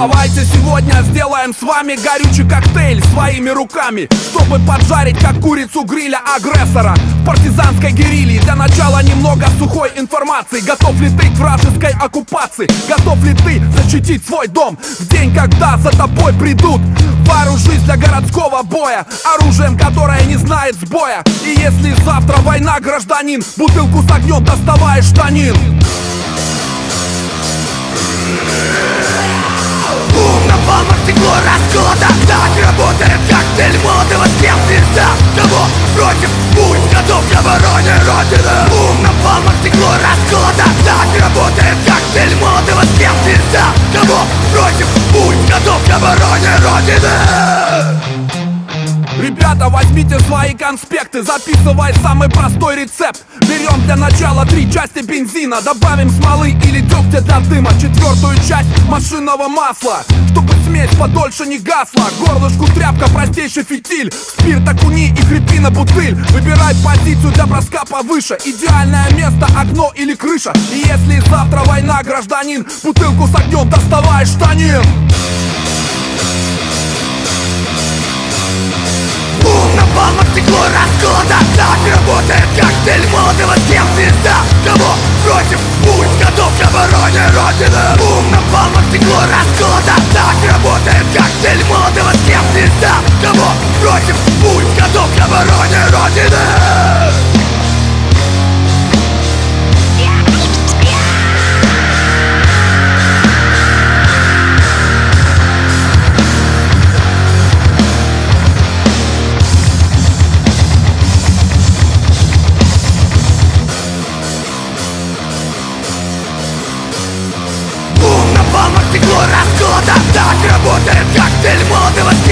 Давайте сегодня сделаем с вами горючий коктейль своими руками Чтобы поджарить как курицу гриля агрессора. Партизанской герилье Для начала немного сухой информации. Готов ли ты к вражеской оккупации? Готов ли ты защитить свой дом В день, когда за тобой придут? Вооружись для городского боя Оружием, которое не знает сбоя. И если завтра война, гражданин Бутылку с огнем доставай штанин к обороне Родины Ребята, возьмите свои конспекты, записывай самый простой рецепт. Берем для начала три части бензина Добавим смолы или дегтя для дыма. Четвертую часть машинного масла Чтобы смесь подольше не гасла. Горлышку тряпка, простейший фитиль Спирт окуни и крепи на бутыль. Выбирай позицию для броска повыше. Идеальное место, окно или крыша. И если завтра война, гражданин Бутылку с огнем доставай штанин работает коктейль молотого с кем нельзя Кого против, будь готов к обороне Родины. Бум, напалма, стекло, расколото Так работает коктейль молотого с кем нельзя Кого против, будь готов к обороне Родины расколото Так работает коктейль молотого с